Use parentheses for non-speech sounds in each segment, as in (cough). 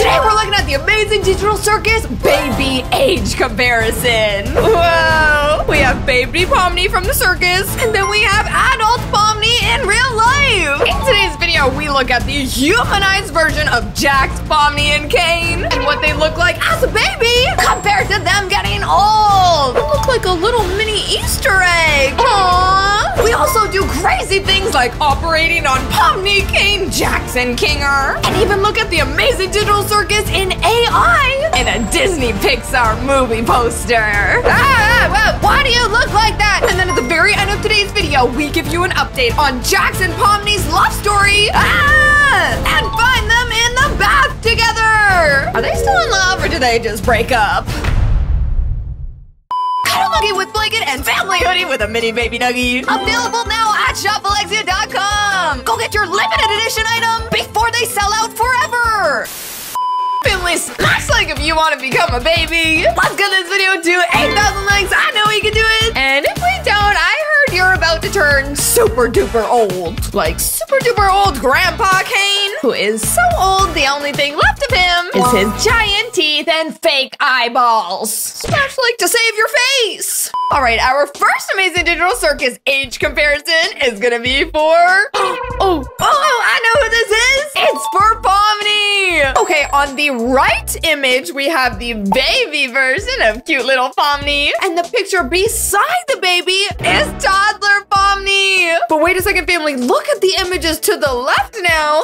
Today we're looking at the Amazing Digital Circus baby age comparison. Whoa! We have baby Pomni from the circus, and then we have adult Pomni in real life. In today's video, we look at the humanized version of Jax, Pomni, and Caine, and what they look like as a baby compared to them getting old. They look like a little mini Easter egg. Aww. We also do crazy things like operating on Pomni, Caine, Jackson, Kinger, and even look at the Amazing Digital Circus in AI in a Disney Pixar movie poster. Ah, whoa, why do you look like that? And then at the very end of today's video, we give you an update on Jackson Pomni's love story. Ah, and find them in the bath together. Are they still in love or do they just break up? Cuddle Nugget with blanket and family hoodie with a mini baby nuggie. Available now at shopalexia.com. Go get your limited edition item before they sell out forever. Smash like if you want to become a baby. Let's get this video to 8,000 likes. I know we can do it. And if we don't, I heard you're about to turn super duper old. Like super duper old Grandpa Caine, who is so old the only thing left of him is his giant teeth and fake eyeballs. Smash like to save your face. All right, our first Amazing Digital Circus age comparison is gonna be for. (gasps) Oh, oh, oh! I know who this is. It's for Pomni. Okay, on the right image, we have the baby version of cute little Pomni, and the picture beside the baby is toddler Pomni. But wait a second, family. Look at the images to the left now,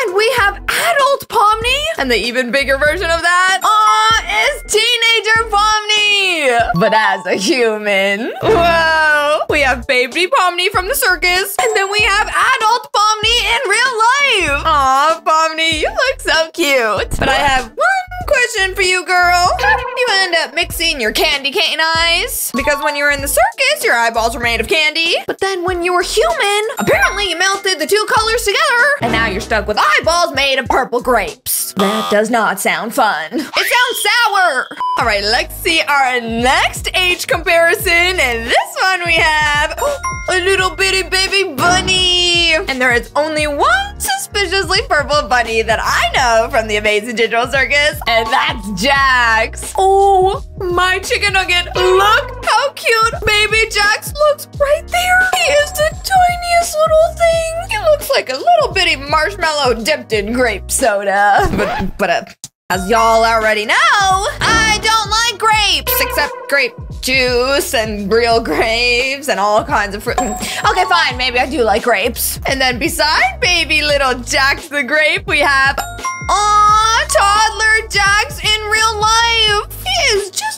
and we have adult Pomni, and the even bigger version of that, aw, is teenager Pomni, but as a human. Whoa! We have baby Pomni from the circus, and then we have adult Pomni in real life. Aw, Pomni, you look so cute. But I have one question for you, girl. How did you end up mixing your candy cane eyes? Because when you were in the circus, your eyeballs were made of candy. But then when you were human, apparently you melted the two colors together, and now you're stuck with eyeballs made of purple grapes. That does not sound fun. It sounds sour. All right, let's see our next age comparison. And this one we have (gasps) a little bitty baby bunny. And there is only one suspiciously purple bunny that I know from the Amazing Digital Circus, and that's Jax. Oh, my chicken nugget. Look how cute baby Jax looks right there. He is the tiniest little thing. He looks like a little bitty marshmallow dipped in grape soda. But, but, uh, as y'all already know, I don't like grapes, except grape juice and real grapes and all kinds of fruit. Mm. Okay, fine, maybe I do like grapes. And then beside baby little Jax the grape, we have, aw, toddler Jax in real life. He is just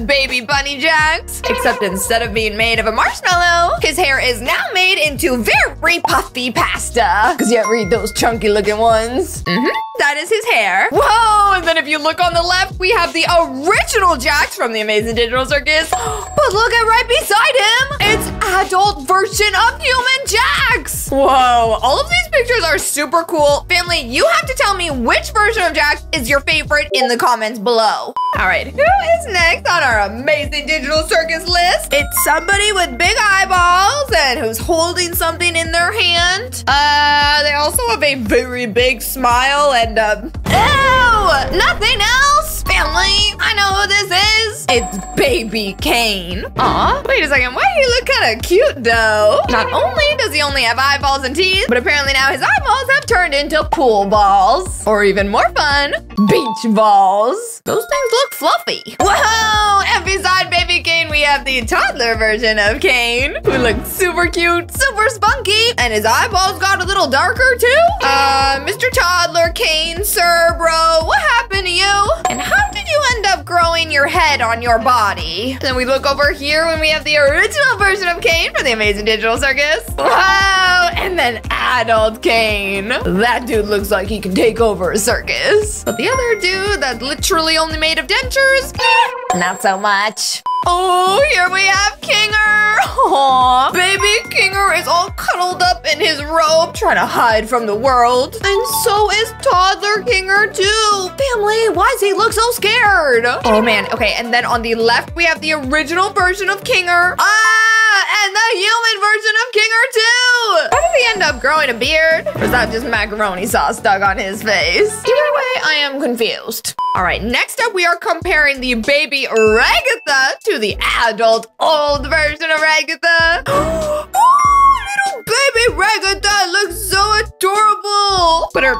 baby bunny Jax, except instead of being made of a marshmallow, his hair is now made into very puffy pasta. Because you ever eat those chunky looking ones? Mm-hmm, that is his hair. Whoa, and then if you look on the left, we have the original Jax from the Amazing Digital Circus. (gasps) But look at right beside him. It's adult version of human Jax. Whoa, all of these pictures are super cool. Family, you have to tell me which version of Jax is your favorite in the comments below. All right, who is next on our Amazing Digital Circus list? It's somebody with big eyeballs and who's holding something in their hand. Uh, they also have a very big smile and, um, ew, nothing else. Family, I know who this is. It's Baby Caine. Aw, wait a second, why do you look kind of cute though? Not only does he only have eyeballs and teeth, but apparently now his eyeballs have turned into pool balls. Or even more fun, beach balls. Those things look fluffy. Whoa, and beside Baby Caine, we have the toddler version of Caine, who looks super cute, super spunky, and his eyeballs got a little darker too. Uh, Mr. Toddler Caine, sir, bro, what happened to you? And how your head on your body? Then we look over here when we have the original version of Caine for the Amazing Digital Circus. Wow, and then adult Caine. That dude looks like he can take over a circus. But the other dude that's literally only made of dentures, eh, not so much. Oh, here we have Kinger. Aww. Baby Kinger is all cuddled up in his robe, trying to hide from the world. And so is toddler Kinger too. Family, why does he look so scared? Oh man, okay, and then on the left, we have the original version of Kinger. Ah, and the human version of Kinger too. How did he end up growing a beard? Or is that just macaroni sauce stuck on his face? Either way, I am confused. All right, next up, we are comparing the baby Ragatha to the adult old version of Ragatha. (gasps) oh, little baby Ragatha looks so adorable. But her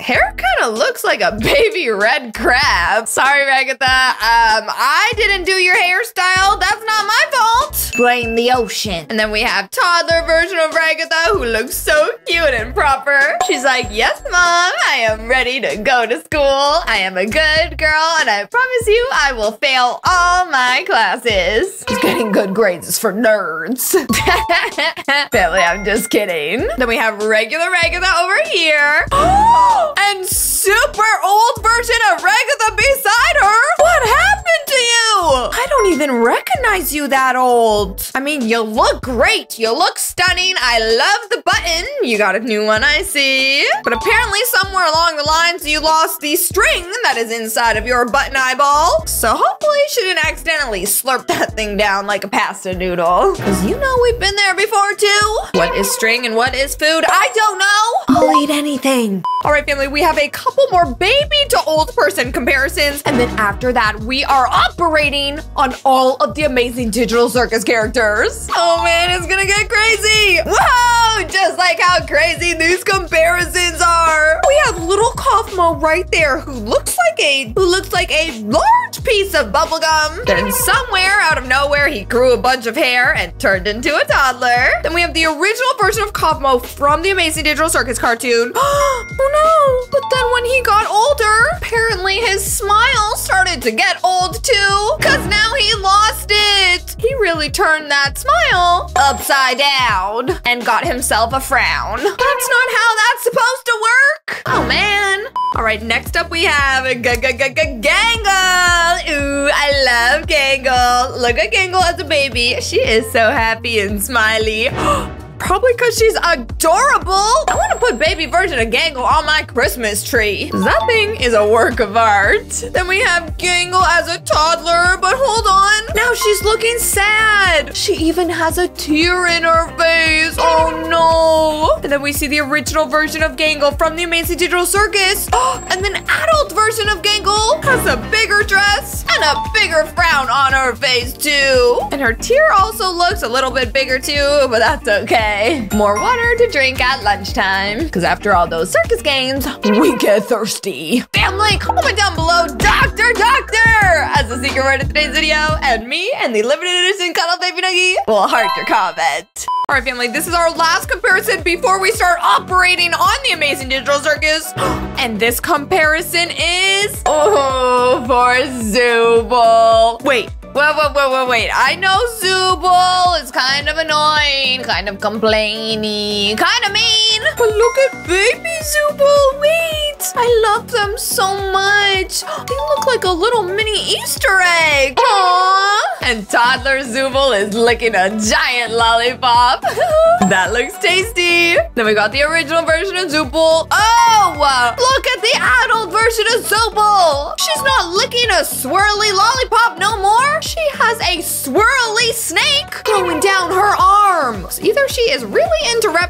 hair kind of looks like a baby red crab. Sorry, Ragatha. Um, I didn't do your hairstyle. That's not my fault. Blame the ocean. And then we have toddler version of Ragatha who looks so cute and proper. She's like, yes, mom, I am ready to go to school. I am a good girl and I promise you I will fail all my classes. She's getting good grades is for nerds. (laughs) Billy, I'm just kidding. Then we have regular Ragatha over here. (gasps) (gasps) (gasps) and super old version of Ragatha beside her. What happened to you? I don't even recognize you that old. I mean, you look great. You look stunning. I love the button. You got a new one, I see. But apparently somewhere along the lines, you lost the string that is inside of your button eyeball. So hopefully she didn't accidentally slurp that thing down like a pasta noodle. Because you know we've been there before too. What is string and what is food? I don't know. I'll eat anything. All right, family, we have a couple more baby to old person comparisons. And then after that, we are operating on all of the amazing digital circus characters. Oh man, it's gonna get crazy. Whoa, just like how crazy these comparisons are. We have little Kaufmo right there who looks like a, who looks like a large piece of bubblegum. Then somewhere out of nowhere, he grew a bunch of hair and turned into a toddler. Then we have the original version of Kaufmo from the Amazing Digital Circus cartoon. (gasps) oh no, to get old too, cause now he lost it. He really turned that smile upside down and got himself a frown. That's not how that's supposed to work. Oh man. All right, next up we have G -G -G -G Gangle. Ooh, I love Gangle. Look at Gangle as a baby. She is so happy and smiley. (gasps) Oh, Probably because she's adorable. I want to put baby version of Gangle on my Christmas tree. That thing is a work of art. Then we have Gangle as a toddler, but hold on. Now she's looking sad. She even has a tear in her face. Oh no. And then we see the original version of Gangle from the Amazing Digital Circus. Oh, (gasps) and then adult version of Gangle has a bigger dress and a bigger frown on her face too. And her tear also looks a little bit bigger too, but that's okay. More water to drink at lunchtime. Because after all those circus games, we get thirsty. Family, comment down below, Doctor, Doctor, as the secret word of today's video. And me and the limited edition Cuddle Baby Nuggie will heart your comment. All right, family, this is our last comparison before we start operating on the Amazing Digital Circus. (gasps) And this comparison is, oh, for Zooble. Wait, Wait, wait, wait, wait, wait. I know Zooble is kind of annoying, kind of complainy, kind of mean. But look at baby Zooble. Wait, I love them so much. They look like a little mini Easter egg. Aww. And toddler Zooble is licking a giant lollipop. (laughs) that looks tasty. Then we got the original version of Zooble. Oh, look at the adult version of Zooble. She's not licking a swirly lollipop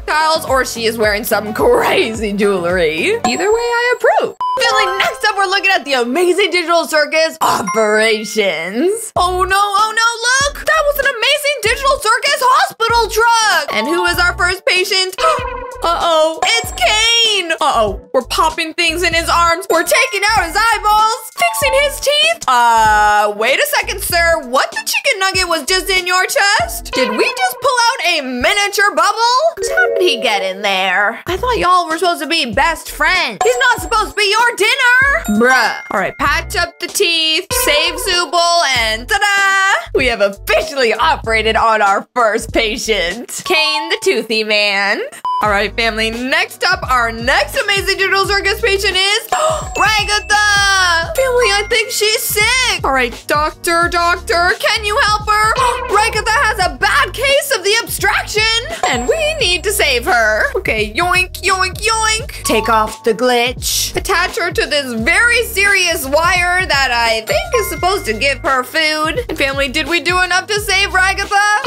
reptiles or she is wearing some crazy jewelry. Either way, I approve. Feeling next up, we're looking at the amazing digital circus operations. Oh no, oh no, look! That was an amazing digital circus hospital truck! And who is our first patient? (gasps) (laughs) Uh-oh, it's Caine! Uh-oh, we're popping things in his arms. We're taking out his eyeballs, fixing his teeth. Uh, wait a second, sir. What the chicken nugget was just in your chest? Did we just pull out a miniature bubble? How did he get in there? I thought y'all were supposed to be best friends. He's not supposed to be your dinner. Bruh. All right, patch up the teeth, save Zubul, and ta-da! We have officially operated on our first patient. Caine the Toothy Man. All right, family, next up, our next amazing circus patient is (gasps) Ragatha! Family, I think she's sick. All right, doctor, doctor, can you help her? (gasps) Ragatha has a bad case of the abstraction, and we need to save her. Okay, yoink, yoink, yoink. Take off the glitch. Attach her to this very serious wire that I think is supposed to give her food. And family, did we do enough to save Ragatha?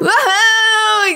(gasps)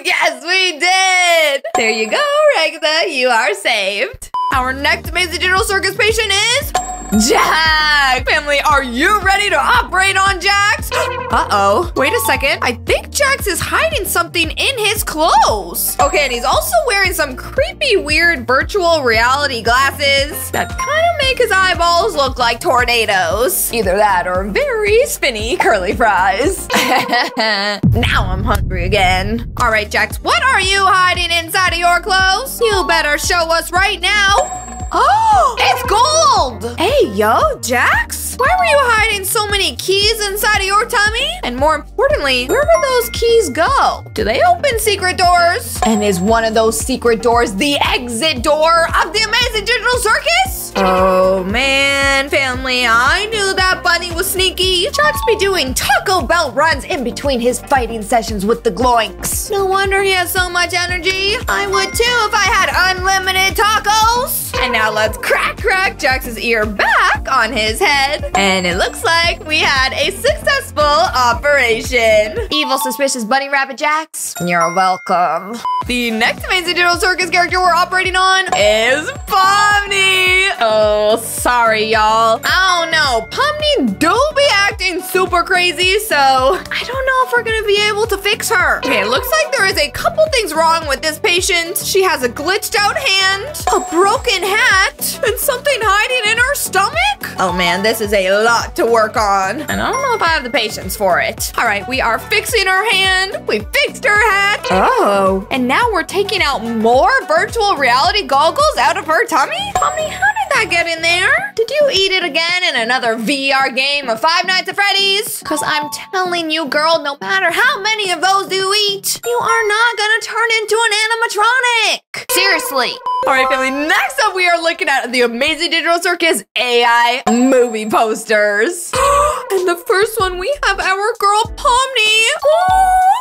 Yes, we did! There you go, Ragatha. You are saved. Our next Amazing Digital Circus patient is Jack! Family, are you ready to operate on Jax? Uh-oh. Wait a second. I think Jax is hiding something in his clothes. Okay, and he's also wearing some creepy, weird virtual reality glasses that kind of make his eyeballs look like tornadoes. Either that or very spinny curly fries. (laughs) now I'm hungry again. All right, Jax, what are you hiding inside of your clothes? You better show us right now. Oh, it's gold! Hey, yo, Jax? Why were you hiding so many keys inside of your tummy? And more importantly, where did those keys go? Do they open secret doors? And is one of those secret doors the exit door of the Amazing Digital Circus? Oh man, family, I knew that bunny was sneaky. Jax be doing Taco Bell runs in between his fighting sessions with the Gloinks. No wonder he has so much energy. I would too if I had unlimited tacos. And now let's crack crack Jax's ear back on his head. And it looks like we had a successful operation. Evil suspicious bunny rabbit Jax, you're welcome. The next Amazing Digital Circus character we're operating on is Pomni. Oh, sorry, y'all. I don't know. Pomni do be acting super crazy, so I don't know if we're gonna be able to fix her. Okay, it looks like there is a couple things wrong with this patient. She has a glitched out hand, a broken hat, and something hiding in her stomach. Oh man, this is a lot to work on. And I don't know if I have the patience for it. All right, we are fixing her hand. We fixed her hat. Oh. And now we're taking out more virtual reality goggles out of her tummy? Mommy, how did that get in there? Did you eat it again in another VR game of Five Nights at Freddy's? Cause I'm telling you, girl, no matter how many of those you eat, you are not gonna turn into an animatronic. Seriously. All right, family, next up we are looking at the Amazing Digital Circus AI movie posters. (gasps) and the first one, we have our girl Pomni.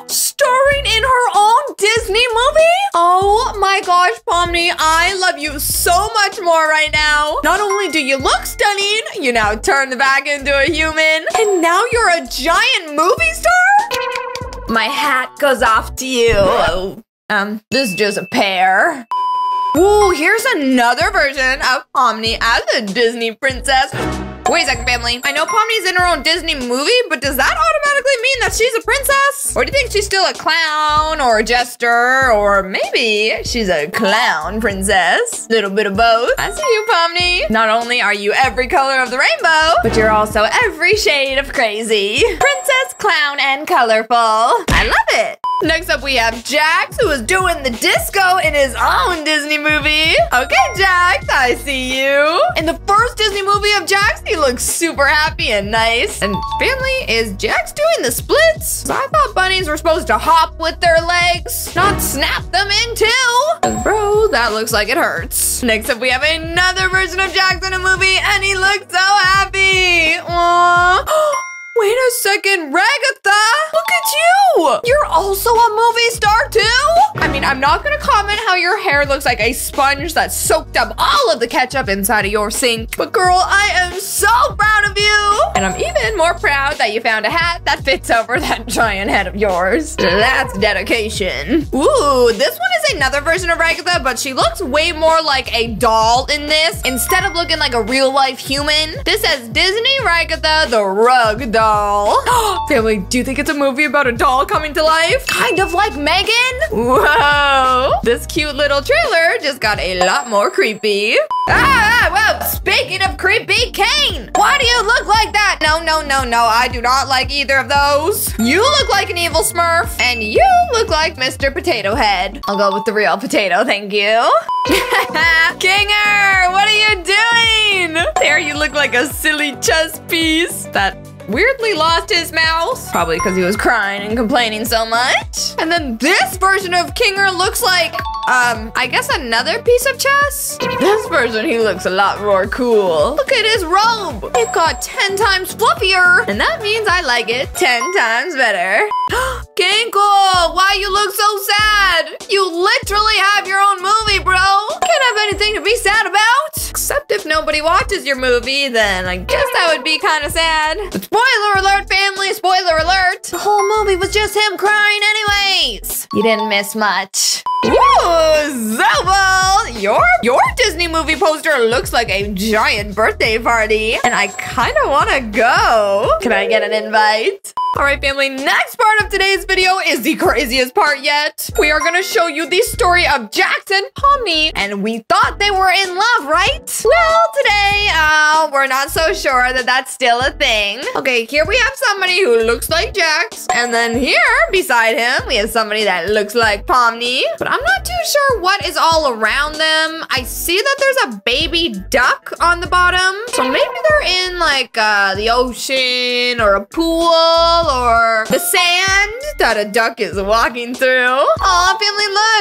starring in her own Disney movie? Oh my gosh, Pomni, I love you so much more right now. Not only do you look stunning, you now turn the back into a human, and now you're a giant movie star? My hat goes off to you. Oh, um, this is just a pair. Ooh, here's another version of Pomni as a Disney princess. Wait a second, family. I know Pomni's in her own Disney movie, but does that automatically mean that she's a princess? Or do you think she's still a clown or a jester? Or maybe she's a clown princess? Little bit of both. I see you, Pomni. Not only are you every color of the rainbow, but you're also every shade of crazy. Princess, clown, and colorful. I love it. Next up, we have Jax, who is doing the disco in his own Disney movie. Okay, Jax, I see you. In the first Disney movie of Jax, he looks super happy and nice. And family, is Jax doing the splits? I thought bunnies were supposed to hop with their legs, not snap them in two. Bro, that looks like it hurts. Next up, we have another version of Jax in a movie, and he looks so happy. Aww. (gasps) (gasps) (gasps) Wait a second, Ragatha! Look at you! You're also a movie star too? I mean, I'm not gonna comment how your hair looks like a sponge that soaked up all of the ketchup inside of your sink. But girl, I am so proud of you! And I'm even more proud that you found a hat that fits over that (laughs) giant head of yours. (clears throat) That's dedication. Ooh, this one is another version of Ragatha, but she looks way more like a doll in this. Instead of looking like a real life human, this says Disney Ragatha the Rug Doll doll. (gasps) Family, do you think it's a movie about a doll coming to life? Kind of like Megan? Whoa. This cute little trailer just got a lot more creepy. Ah, well, speaking of creepy, Caine, why do you look like that? No, no, no, no, I do not like either of those. You look like an evil smurf, and you look like Mr. Potato Head. I'll go with the real potato, thank you. (laughs) Kinger, what are you doing? There you look like a silly chess piece. That weirdly lost his mouse. Probably because he was crying and complaining so much. And then this version of Kinger looks like, um, I guess another piece of chess? This version, he looks a lot more cool. Look at his robe. It got 10 times fluffier. And that means I like it 10 times better. (gasps) Kinkle, why you look so sad? You literally have watches your movie, then I guess that would be kind of sad. But Spoiler alert, family! Spoiler alert! The whole movie was just him crying anyways! You didn't miss much. Your, your Disney movie poster looks like a giant birthday party, and I kind of want to go. Can I get an invite? All right, family, next part of today's video is the craziest part yet. We are gonna show you the story of Jackson Pomni, and we thought they were in love, right? Well, today, uh, we're not so sure that that's still a thing. Okay, here we have somebody who looks like Jax, and then here, beside him, we have somebody that looks like Pomni, but I'm not too sure what is all around them. I see that there's a baby duck on the bottom, so maybe they're in like uh, the ocean or a pool or the sand that a duck is walking through. Oh, family, look!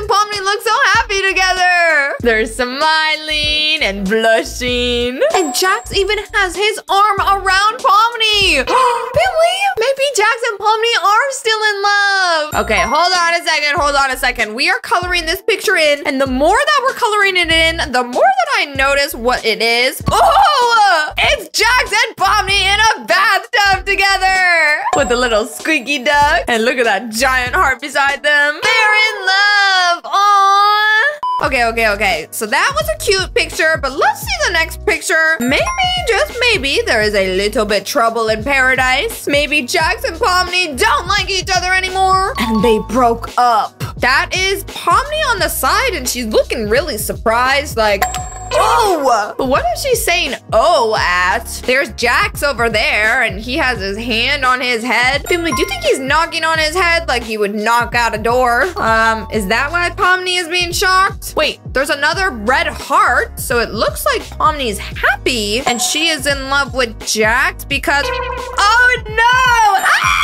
And Pomni look so happy together. They're smiling and blushing. And Jax even has his arm around Pomni. (gasps) family, maybe Jax and Pomni are still in love. Okay, hold on a second, hold on a second. We are coloring this picture in, and the more that we're coloring it in, the more that I notice what it is. Oh, it's Jax and Pomni in a bathtub together with a little squeaky duck. And look at that giant heart beside them. They're in love. Aww. Okay, okay, okay. So that was a cute picture, but let's see the next picture. Maybe, just maybe, there is a little bit trouble in paradise. Maybe Jax and Pomni don't like each other anymore. And they broke up. That is Pomni on the side, and she's looking really surprised, like, Oh! What is she saying oh at? There's Jax over there and he has his hand on his head. Family, do you think he's knocking on his head like he would knock out a door? Um, is that why Pomni is being shocked? Wait, there's another red heart. So it looks like Pomni's happy and she is in love with Jax because... Oh no! Ah!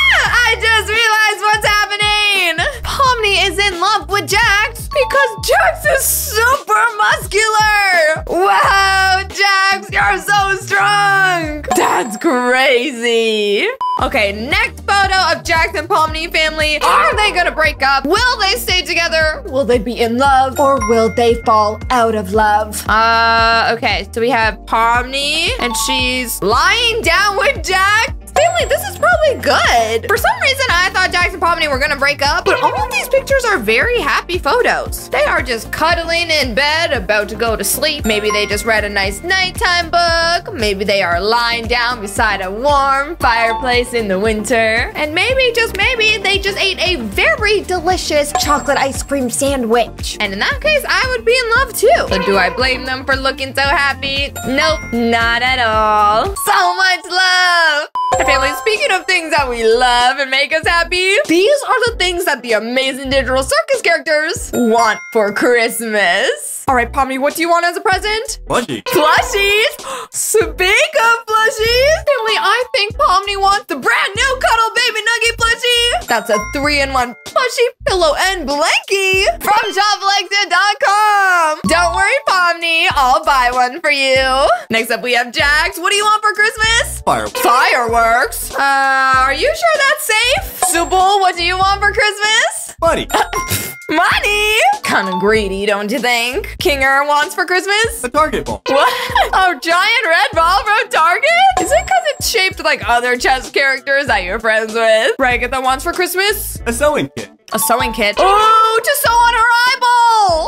I just realized what's happening! Pomni is in love with Jax because Jax is super muscular! Wow, Jax, you're so strong! That's crazy! Okay, next photo of Jax and Pomni family. Are they gonna break up? Will they stay together? Will they be in love? Or will they fall out of love? Uh, okay, so we have Pomni, and she's lying down with Jax. Family, this is probably good. For some reason, I thought Jax and Pomni were gonna break up, but all of these pictures are very happy photos. They are just cuddling in bed, about to go to sleep. Maybe they just read a nice nighttime book. Maybe they are lying down beside a warm fireplace in the winter. And maybe, just maybe, they just ate a very delicious chocolate ice cream sandwich. And in that case, I would be in love too. So do I blame them for looking so happy? Nope, not at all. So much love. Family, speaking of things that we love and make us happy, these are the things that the amazing digital circus characters want for Christmas. All right, Pomni, what do you want as a present? Plushie. Plushies! Speak of plushies! Family, I think Pomni wants the brand new Cuddle Baby Nugget plushie! That's a three-in-one plushie, pillow, and blankie from ShopAlexia.com! Don't worry, Pomni, I'll buy one for you. Next up, we have Jax. What do you want for Christmas? Fireworks. Fireworks? Uh, are you sure that's safe? Zooble, what do you want for Christmas? Buddy. (laughs) Money! Kinda greedy, don't you think? Kinger wants for Christmas? A Target ball. What? Oh, giant red ball from Target? Is it because it's shaped like other chess characters that you're friends with? Ragatha wants for Christmas? A sewing kit. A sewing kit. Oh, to sew on her eyeball!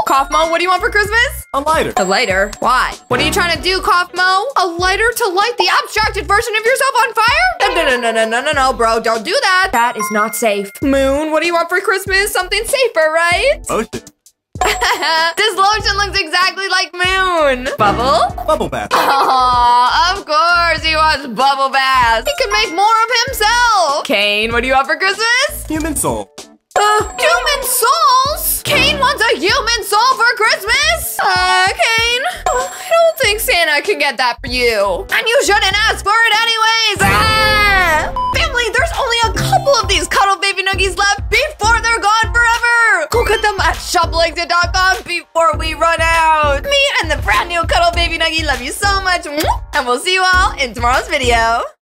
Kaufmo, what do you want for Christmas? A lighter. A lighter? Why? What are you trying to do, Kaufmo? A lighter to light the abstracted version of yourself on fire? No, no, no, no, no, no, no, no, bro. Don't do that. That is not safe. Moon, what do you want for Christmas? Something safer, right? (laughs) Ocean. this lotion looks exactly like Moon. Bubble? Bubble bath. Aw, of course he wants bubble bath. He can make more of himself. Caine, what do you want for Christmas? Human soul. Uh, human souls? Caine wants a human soul for Christmas? Uh, Caine? I don't think Santa can get that for you. And you shouldn't ask for it anyways. Ah! Family, there's only a couple of these Cuddle Baby Nuggies left before they're gone forever. Go get them at ShopAlexia.com before we run out. Me and the brand new Cuddle Baby Nuggie love you so much. And we'll see you all in tomorrow's video.